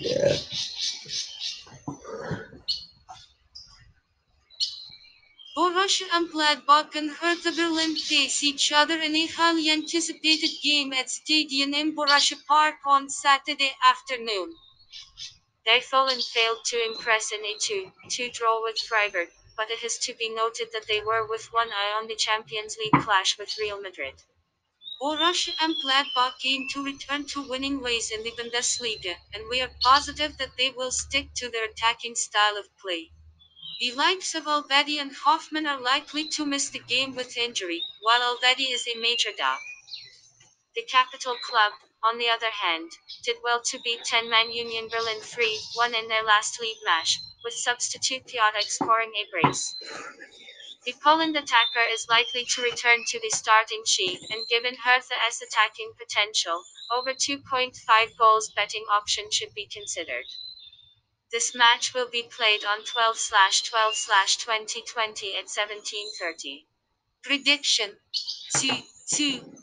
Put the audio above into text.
Yeah. Borussia and Gladbach and Hertha Berlin face each other in a highly anticipated game at Stadion im Borussia Park on Saturday afternoon. Die Fohlen failed to impress in a 2-2 draw with Freiburg, but it is to be noted that they were with one eye on the Champions League clash with Real Madrid. Borussia and Gladbach aim to return to winning ways in the Bundesliga, and we are positive that they will stick to their attacking style of play. The likes of Elvedi and Hofmann are likely to miss the game with injury, while Elvedi is a major doubt. The capital club, on the other hand, did well to beat 10 man Union Berlin 3 1 in their last league match, with substitute Piatek scoring a brace. The Poland attacker is likely to return to the starting sheet, and given Hertha's attacking potential, over 2.5 goals betting option should be considered. This match will be played on 12 12 2020 at 1730. Prediction 2 2